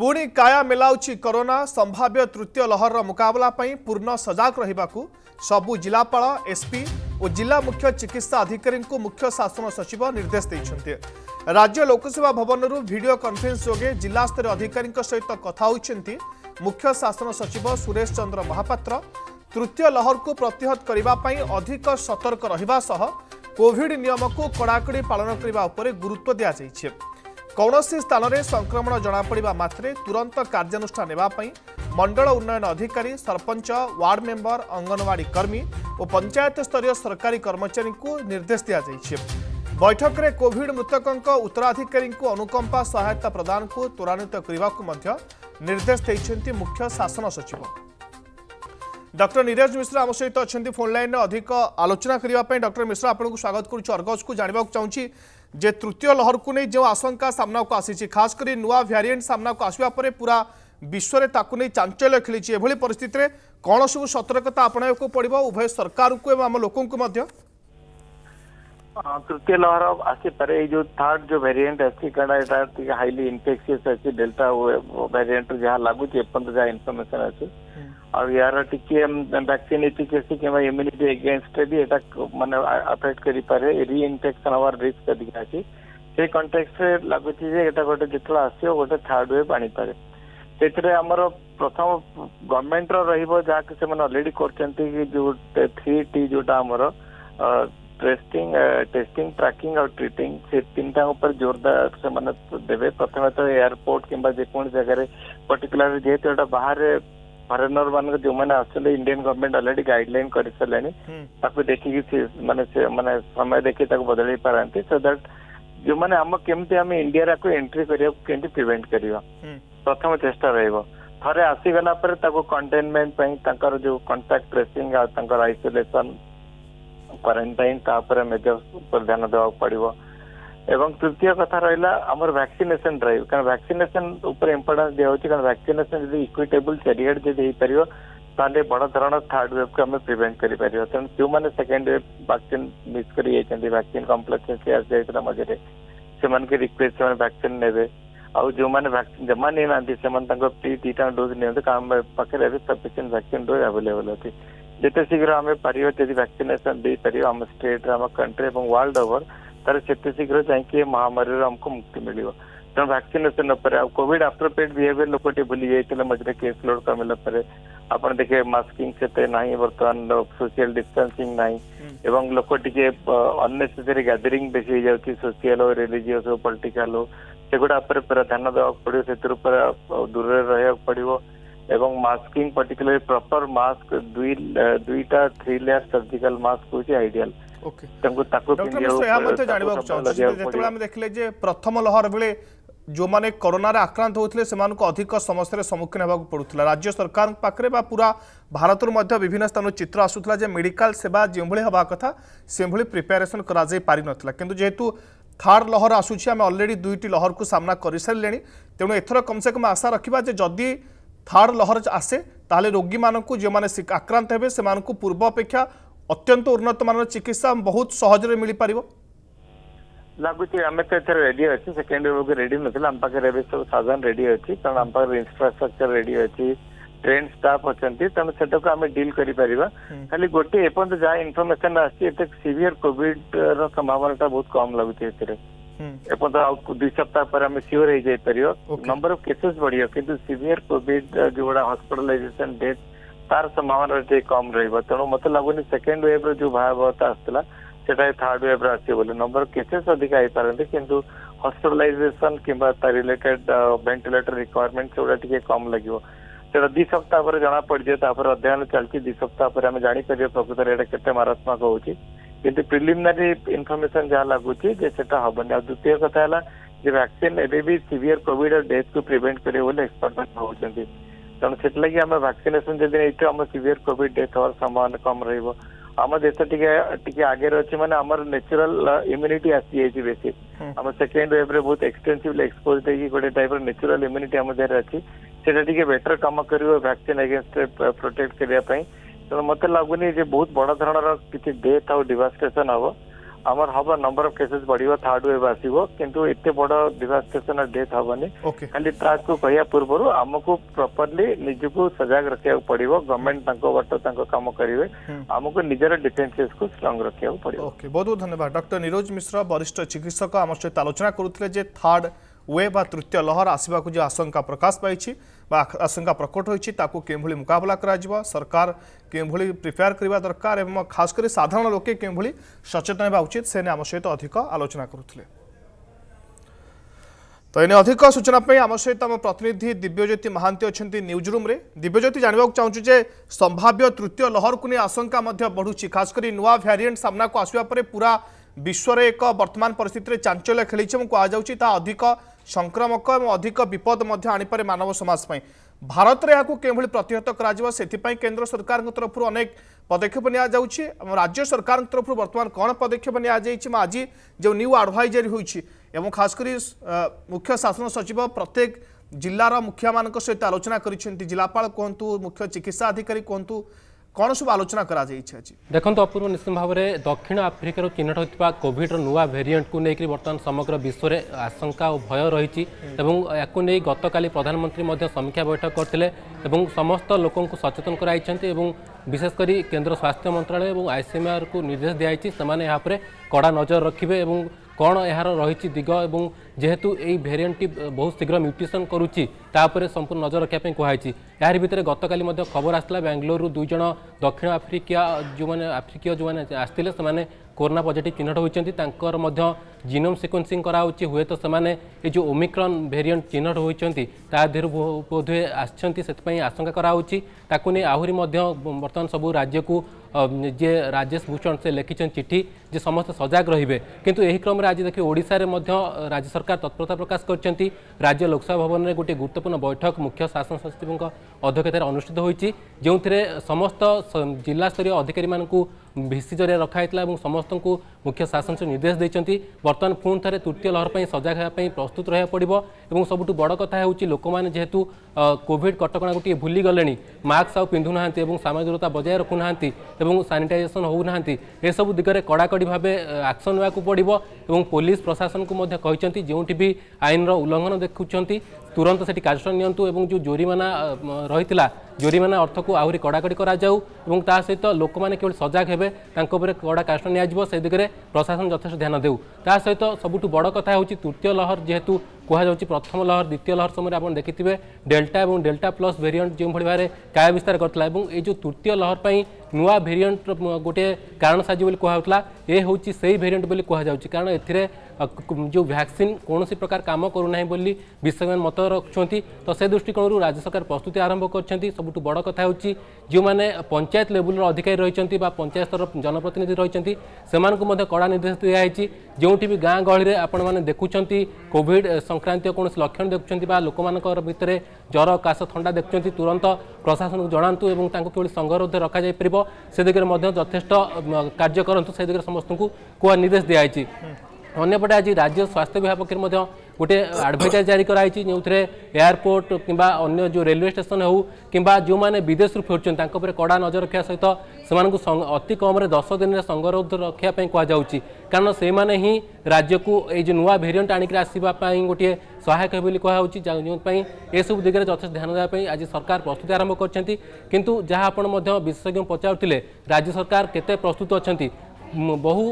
पूर्ण काया मेलाउँछ कोरोना सम्भाव्य तृतीय लहर मुकाबला पई पूर्ण सजग र एसपी ओ जाला मुख्य चिकित्सा अधिकारी मुख्य शासन सचिव निर्देश राज्य लोकसेवा भवन भिडियो कन्फरेन्स जो जालास्तरी अधिक सहित कथा मुख्य शासन सचिव सुरेश चन्द्र महापात्र तृतीय लहरको प्रतिहत करबा पई अधिक सतर्क रह कोभिड नियमको कडाकडी पालन करबा पान गुत्व दिएछ କୌଣସି ସ୍ଥାନରେ ସଂକ୍ରମଣ ଜଣାପଡ଼ିବା ମାତ୍ରେ ତୁରନ୍ତ କାର୍ଯ୍ୟାନୁଷ୍ଠାନ ନେବା ପାଇଁ ମଣ୍ଡଳ ଉନ୍ନୟନ ଅଧିକାରୀ ସରପଞ୍ଚ ୱାର୍ଡ ମେମ୍ବର ଅଙ୍ଗନବାଡ଼ି କର୍ମୀ ଓ ପଞ୍ଚାୟତ ସ୍ତରୀୟ ସରକାରୀ କର୍ମଚାରୀଙ୍କୁ ନିର୍ଦ୍ଦେଶ ଦିଆଯାଇଛି ବୈଠକରେ କୋଭିଡ୍ ମୃତକଙ୍କ ଉତ୍ତରାଧିକାରୀଙ୍କୁ ଅନୁକମ୍ପା ସହାୟତା ପ୍ରଦାନକୁ ତ୍ୱରାନ୍ୱିତ କରିବାକୁ ମଧ୍ୟ ନିର୍ଦ୍ଦେଶ ଦେଇଛନ୍ତି ମୁଖ୍ୟ ଶାସନ ସଚିବ ଡକ୍ଟର ନିରଜ ମିଶ୍ର ଆମ ସହିତ ଅଛନ୍ତି ଫୋନ୍ ଲାଇନ୍ରେ ଅଧିକ ଆଲୋଚନା କରିବା ପାଇଁ ଡକ୍ଟର ମିଶ୍ର ଆପଣଙ୍କୁ ସ୍ୱାଗତ କରୁଛୁ ଅର୍ଗଜକୁ ଜାଣିବାକୁ ଚାହୁଁଛି ଯେ ତୃତୀୟ ଲହରକୁ ନେଇ ଯେଉଁ ଆଶଙ୍କା ସାମ୍ନାକୁ ଆସିଛି ଖାସ କରି ନୂଆ ଭ୍ୟାରିଏଣ୍ଟ ସାମ୍ନାକୁ ଆସିବା ପରେ ପୁରା ବିଶ୍ୱରେ ତାକୁ ନେଇ ଚାଞ୍ଚଲ୍ୟ ଖେଳିଛି ଏଭଳି ପରିସ୍ଥିତିରେ କ'ଣ ସବୁ ସତର୍କତା ଆପଣାଇବାକୁ ପଡ଼ିବ ଉଭୟ ସରକାରକୁ ଏବଂ ଆମ ଲୋକଙ୍କୁ ମଧ୍ୟ तृतीय लहर ऑफ आके परे जो थर्ड जो वेरिएंट आसी कड़ा हाईली इनफेक्सीयस अच्छी डेल्टा वेरिएंट जहाँ लगुच एपर्त जहाँ इनफर्मेसन अच्छी ଆଉ ୟାର ଟିକେ ଭ୍ୟାକ୍ସିନେଟିକ୍ ଅଛି କିମ୍ବା ଇମ୍ୟୁନିଟି ଏଗେନଷ୍ଟରେ ବି ଏଇଟା ମାନେ ଆଫେକ୍ଟ କରିପାରେ ରିଇନଫେକ୍ସନ୍ ହେବାର ରିସ୍କ ଅଧିକା ଅଛି ସେ କଣ୍ଟେକ୍ସରେ ଲାଗୁଛି ଯେ ଏଇଟା ଗୋଟେ ଯେତେବେଳେ ଆସିବ ଗୋଟେ ଥାର୍ଡ ୱେଭ୍ ଆଣିପାରେ ସେଥିରେ ଆମର ପ୍ରଥମ ଗଭର୍ଣ୍ଣମେଣ୍ଟର ରହିବ ଯାହାକି ସେମାନେ ଅଲରେଡି କରିଛନ୍ତି କି ଯୋଉ ଥ୍ରୀ ଟି ଯୋଉଟା ଆମର टेस्टिंग टेस्टिंग ट्ରାकिंग ଆଉ ଟ୍ରିଟିଂ ସେ ତିନିଟାଙ୍କ ଉପରେ ଜୋରଦାର ସେମାନେ ଦେବେ ପ୍ରଥମତଃ ଏୟାରପୋର୍ଟ କିମ୍ବା ଯେକୌଣସି ଜାଗାରେ ପର୍ଟିକୁଲାର ଯେହେତୁ ଏଇଟା ବାହାରେ ଫରେନର ମାନଙ୍କ ଯୋଉମାନେ ଆସୁଛନ୍ତି ଇଣ୍ଡିଆନ ଗଭର୍ଣ୍ଣମେଣ୍ଟ ଅଲରେଡି ଗାଇଡଲାଇନ କରିସାରିଲାଣି ତାକୁ ଦେଖିକି ସେ ମାନେ ସେ ମାନେ ସମୟ ଦେଖି ତାକୁ ବଦଳେଇ ପାରନ୍ତି ସୋ ଦ୍ୟାଟ୍ ଯୋଉମାନେ ଆମ କେମିତି ଆମେ ଇଣ୍ଡିଆକୁ ଏଣ୍ଟ୍ରି କରିବାକୁ କେମିତି ପ୍ରିଭେଣ୍ଟ କରିବା ପ୍ରଥମ ଚେଷ୍ଟା ରହିବ ଥରେ ଆସିଗଲା ପରେ ତାକୁ କଣ୍ଟେନମେଣ୍ଟ ପାଇଁ ତାଙ୍କର ଯୋଉ କଣ୍ଟାକ୍ଟ ଟ୍ରେସିଂ ଆଉ ତାଙ୍କର ଆଇସୋଲେସନ କ୍ୱାରେଣ୍ଟାଇନ୍ ତାପରେ ମେଜର୍ସ ଉପରେ ଧ୍ୟାନ ଦେବାକୁ ପଡିବ ଏବଂ ତୃତୀୟ କଥା ରହିଲା ଆମର ଭ୍ୟାକ୍ସିନେସନ ଡ୍ରାଇଭ୍ କାରଣ ଭ୍ୟାକ୍ସିନେସନ ଉପରେ ଇମ୍ପୋର୍ଟାନ୍ସ ଦିଆହେଉଛି କାରଣ ଭ୍ୟାକ୍ସିନେସନ ଯଦି ଇକ୍ୱିଟେବୁଲ ଚାରିଆଡ଼େ ଯଦି ହେଇପାରିବ ତାହେଲେ ବଡ଼ ଧରଣର ଥାର୍ଡ ୱେଭ୍କୁ ଆମେ ପ୍ରିଭେଣ୍ଟ କରିପାରିବା ତେଣୁ ଯେଉଁମାନେ ସେକେଣ୍ଡ ୱେଭ୍ ଭ୍ୟାକ୍ସିନ୍ ମିସ୍ କରି ଯାଇଛନ୍ତି ଭ୍ୟାକ୍ସିନ୍ କମ୍ପ୍ଲେକ୍ସେନ୍ସି ଆସିଯାଇଥିଲା ମଝିରେ ସେମାନଙ୍କୁ ରିକ୍ୱେଷ୍ଟ ସେମାନେ ଭ୍ୟାକ୍ସିନ୍ ନେବେ ଆଉ ଯେଉଁମାନେ ଭ୍ୟାକ୍ସିନ୍ ଜମା ନେଇନାହାନ୍ତି ସେମାନେ ତାଙ୍କ ପ୍ରି ଦୁଇଟା ଡୋଜ୍ ନିଅନ୍ତୁ କାରଣ ଆମ ପାଖରେ ଏବେ ସଫିସିଏଣ୍ଟ ଭ୍ୟାକ୍ସିନ୍ ଡୋଜ୍ ଆଭେଲେବଲ୍ ଅଛି যেতে শীঘ্র আমি পরিবতি ভ্যাকসিনেশন বে সারি আমস্ট্রেইট রা আম কান্ট্রি এন্ড ওয়ার্ল্ড ওভার তারতেতে শীঘ্র চাই কি মহামারী রামকো মুক্তি মিলিবা তো ভ্যাকসিনেশন নপরে কোভিড আফপ্রোপ্রিয়েট বিহেভিয়ার লোকটি বলি যাইছলে মাজরে কেস লোড কমলে পরে आपण देखे মাস্কিং তে নাই বৰ্তমান লোকাল ডিসটেন্সিং নাই এবং লোকটিকে আনসেসারি গ্যাদারিং বেছি হৈ যাওচি সোশ্যাল অৰ ৰিলিজিয়াস অৰ পলিটিকালও সেগোটা ওপৰ পৰা ধানদক পঢ়ি সেতৰ ওপৰ দূৰৰ ৰয়ক পঢ়িবা এবং মাস্কিং পার্টিকুলার প্রপার মাস্ক দুই দুইটা থ্রি লেয়ার সার্জিক্যাল মাস্ক কোইটি আইডিয়াল ওকে তেনকো তাকো কি নিও অসমৰ এই মতে জানিব খোজা যে যেতিয়া আমি দেখিলে যে প্ৰথম লহৰ বিলে যোমানে কৰোনাৰে আক্ৰান্ত হৈছিল সেমানক অধিক সমস্যাৰে সম্মুখীন হ'ব পাৰ তুলি ৰাজ্য চৰকাৰক পাকৰে বা पुरा ভাৰতৰ মধ্য বিভিন্ন স্থানত চিত্ৰ আছুতলা যে মেডিকেল সেৱা জিম্বলি হ'বা কথা সিম্বলি প্ৰেপৰেশ্বন কৰা যায় পৰি নথিলা কিন্তু যেতিয়া থাৰ্ড লহৰ আছুচি আমি অল্ৰেডি দুইটি লহৰক সামনা কৰিছে লেনি তেওঁ এথৰ কমসেকম আশা ৰাখিবা যে যদি थार्ड लहर आसे ताले रोगी मान को जो आक्रांत हे से पूर्व अपेक्षा अत्यंत उन्नत मान चिकित्सा बहुत सहजे मिल पार लगुच आम तो एथर रेडी अच्छे सेकेंड वेव रेडी ना आम पाखे एवं सब साधारण रेडी अच्छी कारण आम पाखे इनफ्रास्ट्रक्चर रेडी अच्छी ट्रेन स्टाफ अच्छा तेनालीटा को आम डिल खाली गोटे एपर्त जहाँ इनफर्मेसन आते सीभीयर कोविड र बहुत कम लगुच्छे એપર્યંત આઉટકુ ଦୁଇ ସପ୍ତାହ ପରେ ଆମେ ସିଓର ହେଇଯାଇପାରିବା ନମ୍ବର ଅଫ୍ କେସେସ୍ ବଢିବ କିନ୍ତୁ ସିଭିୟର କୋଭିଡ ଯୋଉଗୁଡା ହସ୍ପିଟାଲାଇଜେସନ ଡେଥ୍ ତାର ସମ୍ଭାବନା ଟିକେ କମ୍ ରହିବ ତେଣୁ ମତେ ଲାଗୁନି ସେକେଣ୍ଡ ୱେଭ୍ର ଯୋଉ ଭୟାବହତା ଆସିଥିଲା ସେଟା ଥାର୍ଡ ୱେଭ୍ର ଆସିବ ବୋଲି ନମ୍ବର ଅଫ୍ କେସେସ୍ ଅଧିକା ହେଇପାରନ୍ତି କିନ୍ତୁ ହସ୍ପିଟାଲାଇଜେସନ କିମ୍ବା ତା ରିଲେଟେଡ୍ ଭେଣ୍ଟିଲେଟର ରିକ୍ୱାରମେଣ୍ଟ ସେଗୁଡା ଟିକେ କମ୍ ଲାଗିବ ସେଟା ଦି ସପ୍ତାହ ପରେ ଜଣା ପଡିଯିବ ତାପରେ ଅଧ୍ୟୟନ ଚାଲିଛି ଦି ସପ୍ତାହ ପରେ ଆମେ ଜାଣିପାରିବା ପ୍ରକୃତରେ ଏଇଟା କେତେ ମାରାତ୍ମକ ହଉଛି किंतु प्रिलिमिनारी इनफर्मेशन जहाँ लगुच हबनी आ द्वितीय कथा है जो भैक्सीन एवं सीभीयर कोड डेथ को प्रिभेन्ट कर तेणु से आम भैक्सीनेसन जब नहीं आम सीभीयर कोड डेथ हमार संभावना कम रही है रम देश आगे अच्छे मानने आमर नेचुराल इम्युनिटी आसी जाइए बेस आम सेकेंड वेव रे बहुत एक्सटेनसीवली एक्सपोज देखिए गोटे टाइप नेचुराल इम्युनिटी आम देहर अच्छी सेटा टे बेटर कम कर भैक्सीन एगेन्स्ट प्रोटेक्ट करने ତେଣୁ ମୋତେ ଲାଗୁନି ଯେ ବହୁତ ବଡ଼ ଧରଣର କିଛି ଡେଥ୍ ଆଉ ଡିଭାଷ୍ଟେସନ୍ ହେବ ଆମର ହବ ନମ୍ବର ଅଫ୍ କେସେସ୍ ବଢିବ ଥାର୍ଡ ୱେଭ୍ ଆସିବ କିନ୍ତୁ ଏତେ ବଡ଼ ଡିଭାଷ୍ଟେସନ୍ ଡେଥ୍ ହବନି ଖାଲି ଟ୍ରାକ୍କୁ କହିବା ପୂର୍ବରୁ ଆମକୁ ପ୍ରପରଲି ନିଜକୁ ସଜାଗ ରଖିବାକୁ ପଡିବ ଗଭର୍ଣ୍ଣମେଣ୍ଟ ତାଙ୍କ ବାଟ ତାଙ୍କ କାମ କରିବେ ଆମକୁ ନିଜର ଡିଫେନ୍ସେସ୍କୁ ଷ୍ଟ୍ରଙ୍ଗ ରଖିବାକୁ ପଡିବ ଓକେ ବହୁତ ବହୁତ ଧନ୍ୟବାଦ ଡକ୍ଟର ନିରୋଜ ମିଶ୍ର ବରିଷ୍ଠ ଚିକିତ୍ସକ ଆମ ସହିତ ଆଲୋଚନା କରୁଥିଲେ ଯେ ଥାର୍ଡ वेब तृतीय लहर आसवाक जो आशंका प्रकाश पाई आशंका प्रकट होती मुकबाला सरकार के प्रिपेयर करने दरकार खासकर साधारण लोके के सचेतन होगा उचित से आम सहित अधिक आलोचना करुले तो इन अधिक सूचनापम सहित आम प्रतिनिधि दिव्यज्योति महांती अच्छा न्यूज रूम्रे दिव्यज्योति जानवाक चाहूँ जे संभाव्य तृतीय लहर को नहीं आशंका बढ़ुच्च खासकर नुआ भारीएंट सामना को आसवापुर पूरा ବିଶ୍ୱରେ ଏକ ବର୍ତ୍ତମାନ ପରିସ୍ଥିତିରେ ଚାଞ୍ଚଲ୍ୟ ଖେଳିଛି ଏବଂ କୁହାଯାଉଛି ତାହା ଅଧିକ ସଂକ୍ରାମକ ଏବଂ ଅଧିକ ବିପଦ ମଧ୍ୟ ଆଣିପାରେ ମାନବ ସମାଜ ପାଇଁ ଭାରତରେ ଏହାକୁ କେଉଁଭଳି ପ୍ରତିହତ କରାଯିବ ସେଥିପାଇଁ କେନ୍ଦ୍ର ସରକାରଙ୍କ ତରଫରୁ ଅନେକ ପଦକ୍ଷେପ ନିଆଯାଉଛି ଏବଂ ରାଜ୍ୟ ସରକାରଙ୍କ ତରଫରୁ ବର୍ତ୍ତମାନ କ'ଣ ପଦକ୍ଷେପ ନିଆଯାଇଛି ବା ଆଜି ଯେଉଁ ନ୍ୟୁ ଆଡ଼ଭାଇଜରୀ ହୋଇଛି ଏବଂ ଖାସ୍ କରି ମୁଖ୍ୟ ଶାସନ ସଚିବ ପ୍ରତ୍ୟେକ ଜିଲ୍ଲାର ମୁଖିଆମାନଙ୍କ ସହିତ ଆଲୋଚନା କରିଛନ୍ତି ଜିଲ୍ଲାପାଳ କୁହନ୍ତୁ ମୁଖ୍ୟ ଚିକିତ୍ସା ଅଧିକାରୀ କୁହନ୍ତୁ କ'ଣ ସବୁ ଆଲୋଚନା କରାଯାଇଛି ଆଜି ଦେଖନ୍ତୁ ଅପୂର୍ବ ନିଶ୍ଚିତ ଭାବରେ ଦକ୍ଷିଣ ଆଫ୍ରିକାରୁ ଚିହ୍ନଟ ହୋଇଥିବା କୋଭିଡ୍ର ନୂଆ ଭେରିଏଣ୍ଟକୁ ନେଇକରି ବର୍ତ୍ତମାନ ସମଗ୍ର ବିଶ୍ୱରେ ଆଶଙ୍କା ଓ ଭୟ ରହିଛି ଏବଂ ୟାକୁ ନେଇ ଗତକାଲି ପ୍ରଧାନମନ୍ତ୍ରୀ ମଧ୍ୟ ସମୀକ୍ଷା ବୈଠକ କରିଥିଲେ ଏବଂ ସମସ୍ତ ଲୋକଙ୍କୁ ସଚେତନ କରାଇଛନ୍ତି ଏବଂ ବିଶେଷ କରି କେନ୍ଦ୍ର ସ୍ୱାସ୍ଥ୍ୟ ମନ୍ତ୍ରାଳୟ ଏବଂ ଆଇସିଏମ୍ଆର୍କୁ ନିର୍ଦ୍ଦେଶ ଦିଆଯାଇଛି ସେମାନେ ଏହା ଉପରେ କଡ଼ା ନଜର ରଖିବେ ଏବଂ କ'ଣ ଏହାର ରହିଛି ଦିଗ ଏବଂ ଯେହେତୁ ଏହି ଭେରିଏଣ୍ଟଟି ବହୁତ ଶୀଘ୍ର ମ୍ୟୁଟେସନ୍ କରୁଛି ତା ଉପରେ ସମ୍ପୂର୍ଣ୍ଣ ନଜର ରଖିବା ପାଇଁ କୁହାଯାଇଛି ଏହାରି ଭିତରେ ଗତକାଲି ମଧ୍ୟ ଖବର ଆସିଲା ବାଙ୍ଗାଲୋରରୁ ଦୁଇ ଜଣ ଦକ୍ଷିଣ ଆଫ୍ରିକିଆ ଯେଉଁମାନେ ଆଫ୍ରିକୀୟ ଯେଉଁମାନେ ଆସିଥିଲେ ସେମାନେ କରୋନା ପଜିଟିଭ୍ ଚିହ୍ନଟ ହୋଇଛନ୍ତି ତାଙ୍କର ମଧ୍ୟ ଜିନୋମ୍ ସିକ୍ୱେନ୍ସିଂ କରାହେଉଛି ହୁଏତ ସେମାନେ ଏ ଯେଉଁ ଓମିକ୍ରନ୍ ଭେରିଏଣ୍ଟ ଚିହ୍ନଟ ହୋଇଛନ୍ତି ତା ଦେହରୁ ବୋଧହୁଏ ଆସିଛନ୍ତି ସେଥିପାଇଁ ଆଶଙ୍କା କରାହେଉଛି ତାକୁ ନେଇ ଆହୁରି ମଧ୍ୟ ବର୍ତ୍ତମାନ ସବୁ ରାଜ୍ୟକୁ ଯିଏ ରାଜେଶ ଭୂଷଣ ସେ ଲେଖିଛନ୍ତି ଚିଠି ଯେ ସମସ୍ତେ ସଜାଗ ରହିବେ କିନ୍ତୁ ଏହି କ୍ରମରେ ଆଜି ଦେଖିବେ ଓଡ଼ିଶାରେ ମଧ୍ୟ ରାଜ୍ୟ ସରକାର ତତ୍ପରତା ପ୍ରକାଶ କରିଛନ୍ତି ରାଜ୍ୟ ଲୋକସଭା ଭବନରେ ଗୋଟିଏ ଗୁରୁତ୍ୱପୂର୍ଣ୍ଣ ବୈଠକ ମୁଖ୍ୟ ଶାସନ ସଚିବଙ୍କ ଅଧ୍ୟକ୍ଷତାରେ ଅନୁଷ୍ଠିତ ହୋଇଛି ଯେଉଁଥିରେ ସମସ୍ତ ଜିଲ୍ଲାସ୍ତରୀୟ ଅଧିକାରୀମାନଙ୍କୁ ଭିସି ଜରିଆରେ ରଖାଯାଇଥିଲା ଏବଂ ସମସ୍ତଙ୍କୁ ମୁଖ୍ୟ ଶାସନ ସଚିବ ନିର୍ଦ୍ଦେଶ ଦେଇଛନ୍ତି ବର୍ତ୍ତମାନ ପୁଣି ଥରେ ତୃତୀୟ ଲହର ପାଇଁ ସଜାଗ ହେବା ପାଇଁ ପ୍ରସ୍ତୁତ ରହିବାକୁ ପଡ଼ିବ ଏବଂ ସବୁଠୁ ବଡ଼ କଥା ହେଉଛି ଲୋକମାନେ ଯେହେତୁ କୋଭିଡ଼ କଟକଣାକୁ ଟିକେ ଭୁଲିଗଲେଣି ମାସ୍କ ଆଉ ପିନ୍ଧୁନାହାନ୍ତି ଏବଂ ସାମାଜିକ ଦୂରତା ବଜାୟ ରଖୁନାହାନ୍ତି ଏବଂ ସାନିଟାଇଜେସନ୍ ହେଉନାହାନ୍ତି ଏସବୁ ଦିଗରେ କଡ଼ାକଡ଼ି ଭାବେ ଆକ୍ସନ୍ ନେବାକୁ ପଡ଼ିବ ଏବଂ ପୋଲିସ ପ୍ରଶାସନକୁ ମଧ୍ୟ କହିଛନ୍ତି ଯେଉଁଠି ବି ଆଇନର ଉଲ୍ଲଂଘନ ଦେଖୁଛନ୍ତି ତୁରନ୍ତ ସେଠି କାର୍ଯ୍ୟାନୁଷ୍ଠାନ ନିଅନ୍ତୁ ଏବଂ ଯେଉଁ ଜୋରିମାନା ରହିଥିଲା जोरीमाना अर्थ को आहरी कड़ाकड़ी कराऊँ सहित लोक मैंने केवल सजग हे कड़ा निजी से दिग्विजय प्रशासन जथेष ध्यान दे सहित सबुठ बड़ कथ हो तृतीय लहर जेहतु कहुच्च प्रथम लहर द्वितीय लहर समय आप देखि डेल्टा और डेल्टा प्लस भेरिएंट जो भाई भाव में काय विस्तार करता है ये जो तृतीय लहर पर नुआ भेरिएंट गोटे कारण साजी कहुला ये हूँ से ही भेरिएंट बोली कहु कारण ए जो भैक्सीन कौन सी प्रकार कम करूना विश्व मत रखुंत तो से दृष्टिकोण राज्य सरकार प्रस्तुति आरंभ कर सब ସବୁଠୁ ବଡ଼ କଥା ହେଉଛି ଯେଉଁମାନେ ପଞ୍ଚାୟତ ଲେବୁଲର ଅଧିକାରୀ ରହିଛନ୍ତି ବା ପଞ୍ଚାୟତ ସ୍ତରର ଜନପ୍ରତିନିଧି ରହିଛନ୍ତି ସେମାନଙ୍କୁ ମଧ୍ୟ କଡ଼ା ନିର୍ଦ୍ଦେଶ ଦିଆହେଇଛି ଯେଉଁଠି ବି ଗାଁ ଗହଳିରେ ଆପଣମାନେ ଦେଖୁଛନ୍ତି କୋଭିଡ଼ ସଂକ୍ରାନ୍ତୀୟ କୌଣସି ଲକ୍ଷଣ ଦେଖୁଛନ୍ତି ବା ଲୋକମାନଙ୍କର ଭିତରେ ଜ୍ୱର କାଶ ଥଣ୍ଡା ଦେଖୁଛନ୍ତି ତୁରନ୍ତ ପ୍ରଶାସନକୁ ଜଣାନ୍ତୁ ଏବଂ ତାଙ୍କୁ କିଭଳି ସଂଘରୋଧ ରଖାଯାଇପାରିବ ସେ ଦିଗରେ ମଧ୍ୟ ଯଥେଷ୍ଟ କାର୍ଯ୍ୟ କରନ୍ତୁ ସେ ଦିଗରେ ସମସ୍ତଙ୍କୁ କୁହା ନିର୍ଦ୍ଦେଶ ଦିଆହେଇଛି ଅନ୍ୟପଟେ ଆଜି ରାଜ୍ୟ ସ୍ୱାସ୍ଥ୍ୟ ବିଭାଗ ପକ୍ଷରୁ ମଧ୍ୟ ଗୋଟେ ଆଡ଼ଭାଇଜରି ଜାରି କରାଯାଇଛି ଯେଉଁଥିରେ ଏୟାରପୋର୍ଟ କିମ୍ବା ଅନ୍ୟ ଯେଉଁ ରେଲୱେ ଷ୍ଟେସନ୍ ହେଉ କିମ୍ବା ଯେଉଁମାନେ ବିଦେଶରୁ ଫେରୁଛନ୍ତି ତାଙ୍କ ଉପରେ କଡ଼ା ନଜର ରଖିବା ସହିତ ସେମାନଙ୍କୁ ଅତି କମ୍ରେ ଦଶ ଦିନରେ ସଂଗରୋଧ ରଖିବା ପାଇଁ କୁହାଯାଉଛି କାରଣ ସେମାନେ ହିଁ ରାଜ୍ୟକୁ ଏଇ ଯେଉଁ ନୂଆ ଭେରିଏଣ୍ଟ ଆଣିକି ଆସିବା ପାଇଁ ଗୋଟିଏ ସହାୟକ ହେବ ବୋଲି କୁହାଯାଉଛି ଯେଉଁପାଇଁ ଏସବୁ ଦିଗରେ ଯଥେଷ୍ଟ ଧ୍ୟାନ ଦେବା ପାଇଁ ଆଜି ସରକାର ପ୍ରସ୍ତୁତି ଆରମ୍ଭ କରିଛନ୍ତି କିନ୍ତୁ ଯାହା ଆପଣ ମଧ୍ୟ ବିଶେଷଜ୍ଞ ପଚାରୁଥିଲେ ରାଜ୍ୟ ସରକାର କେତେ ପ୍ରସ୍ତୁତ ଅଛନ୍ତି বহু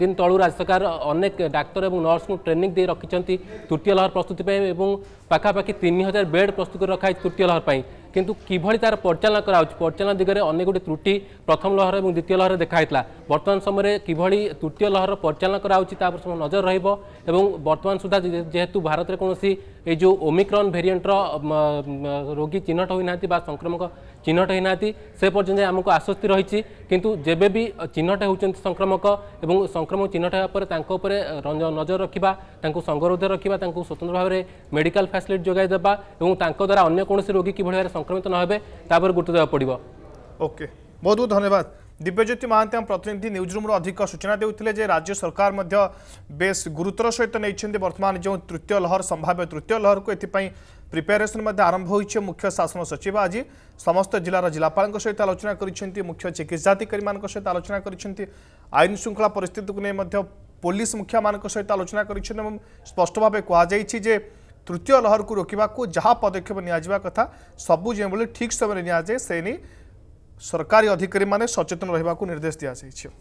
দিন তলু রাজ্য সরকার অনেক ডাক্তার এবং নর্সু ট্রেনিং দিয়ে রাখি তৃতীয় লহর প্রস্তুতি এবং পাখাপাখি তিন হাজার বেড প্রস্তুত করে রখা হয়েছে তৃতীয় লহর কিন্তু কিভাবে তার পরিচালনা করা হচ্ছে পরিচালনা দিগরে অনেক গুড়ি ত্রুটি প্রথম লহর এবং দ্বিতীয় লহরে দেখা হয়েছিল বর্তমান সময়ে কিভাবে তৃতীয় লহর পরিচালনা করা হচ্ছে তা উপরে নজর রহব এবং বর্তমান সুদ্ধা যেহেতু ভারতের কোণী ଏ ଯେଉଁ ଓମିକ୍ରନ୍ ଭେରିଏଣ୍ଟର ରୋଗୀ ଚିହ୍ନଟ ହୋଇନାହାନ୍ତି ବା ସଂକ୍ରମକ ଚିହ୍ନଟ ହୋଇନାହାନ୍ତି ସେ ପର୍ଯ୍ୟନ୍ତ ଆମକୁ ଆଶ୍ୱସ୍ତି ରହିଛି କିନ୍ତୁ ଯେବେ ବି ଚିହ୍ନଟ ହେଉଛନ୍ତି ସଂକ୍ରମକ ଏବଂ ସଂକ୍ରମକ ଚିହ୍ନଟ ହେବା ପରେ ତାଙ୍କ ଉପରେ ନଜର ରଖିବା ତାଙ୍କୁ ସଂଗରୋଧ ରଖିବା ତାଙ୍କୁ ସ୍ୱତନ୍ତ୍ର ଭାବରେ ମେଡ଼ିକାଲ ଫ୍ୟାସିଲିଟି ଯୋଗାଇ ଦେବା ଏବଂ ତାଙ୍କ ଦ୍ୱାରା ଅନ୍ୟ କୌଣସି ରୋଗୀ କିଭଳି ଭାବରେ ସଂକ୍ରମିତ ନ ହେବେ ତା ଉପରେ ଗୁରୁତ୍ୱ ଦେବାକୁ ପଡ଼ିବ ଓକେ ବହୁତ ବହୁତ ଧନ୍ୟବାଦ ଦିବ୍ୟଜ୍ୟୋତି ମହାନ୍ତି ଆମ ପ୍ରତିନିଧି ନ୍ୟୁଜ୍ ରୁମ୍ରୁ ଅଧିକ ସୂଚନା ଦେଉଥିଲେ ଯେ ରାଜ୍ୟ ସରକାର ମଧ୍ୟ ବେଶ୍ ଗୁରୁତ୍ୱର ସହିତ ନେଇଛନ୍ତି ବର୍ତ୍ତମାନ ଯେଉଁ ତୃତୀୟ ଲହର ସମ୍ଭାବ୍ୟ ତୃତୀୟ ଲହରକୁ ଏଥିପାଇଁ ପ୍ରିପାରେସନ୍ ମଧ୍ୟ ଆରମ୍ଭ ହୋଇଛି ମୁଖ୍ୟ ଶାସନ ସଚିବ ଆଜି ସମସ୍ତ ଜିଲ୍ଲାର ଜିଲ୍ଲାପାଳଙ୍କ ସହିତ ଆଲୋଚନା କରିଛନ୍ତି ମୁଖ୍ୟ ଚିକିତ୍ସାଧିକାରୀମାନଙ୍କ ସହିତ ଆଲୋଚନା କରିଛନ୍ତି ଆଇନ ଶୃଙ୍ଖଳା ପରିସ୍ଥିତିକୁ ନେଇ ମଧ୍ୟ ପୋଲିସ ମୁଖିଆମାନଙ୍କ ସହିତ ଆଲୋଚନା କରିଛନ୍ତି ଏବଂ ସ୍ପଷ୍ଟ ଭାବେ କୁହାଯାଇଛି ଯେ ତୃତୀୟ ଲହରକୁ ରୋକିବାକୁ ଯାହା ପଦକ୍ଷେପ ନିଆଯିବା କଥା ସବୁ ଯେଉଁଭଳି ଠିକ୍ ସମୟରେ ନିଆଯାଏ ସେ ନେଇ ସରକାରୀ ଅଧିକାରୀମାନେ ସଚେତନ ରହିବାକୁ ନିର୍ଦ୍ଦେଶ ଦିଆଯାଇଛି